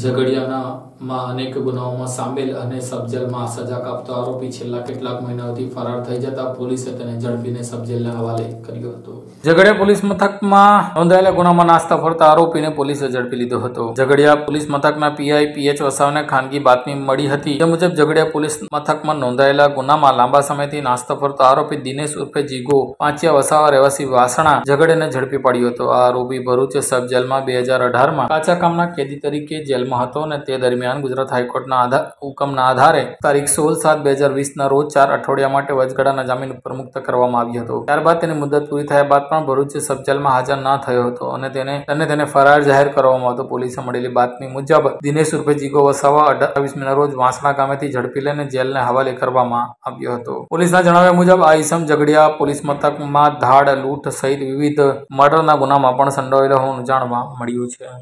ઝઘડિયાનામાં અનેક ગુનાઓમાં સામેલ અને સબજેલમાં સજા કાપતો આરોપી છેલ્લા કેટલાક મહિનાઓથી ફરાર થઈ જતા પોલીસે તેને ઝડપીને સબજેલના હવાલે કર્યો હતો. ઝઘડિયા પોલીસ મથકમાં નોંધાયેલા ગુનામાં નાસ્તા ફરતા આરોપીને પોલીસે ઝડપી લીધો હતો. ઝઘડિયા પોલીસ મથકના પીઆઈ પીએચ વસાવને ખાનગી બાતમી મળી હતી. તે મુજબ ઝઘડિયા પોલીસ મથકમાં નોંધાયેલા ગુનામાં લાંબા સમયથી નાસ્તો ફરતો આરોપી દિનેશ ઉર્ફે જીગો પાંચિયા વસાવા રહેવાસી વાસણા ઝઘડેને ઝડપી પાડ્યો હતો. આ આરોપી ભરૂચ સબ જેલમાં બે હજાર અઢારમાં કાચા કામના કેદી તરીકે જેલમાં હતો અને તે દરમિયાન ગુજરાત હાઈકોર્ટના આધાર હુકમના આધારે તારીખ સોળ સાત બે હજાર વીસના રોજ ચાર અઠવાડિયા માટે વચગાળાના જામીન ઉપર મુક્ત કરવામાં આવ્યો હતો. ત્યારબાદ તેની મુદત પૂરી થયા બાદ પણ ભરૂચ સબજેલમાં હાજર ન થયો હતો અને તેને અને તેને ફરાર જાહેર કરવામાં હતો પોલીસે મળેલી બાતમી મુજબ દિનેશ ઉર્ફે જીગો વસાવા અઠાવીસમીના રોજ વાંસણા ગામેથી ઝડપી લઈને જેલને હવાલે કરવામાં આવ્યો હતો. પોલીસના જણાવ્યા મુજબ આ ઈસમ ઝઘડિયા પોલીસ મથકમાં ધાડ, લૂંટ સહિત વિવિધ મર્ડરના ગુનામાં પણ સંડોવાયેલો હોવાનું જાણવા મળ્યું છે.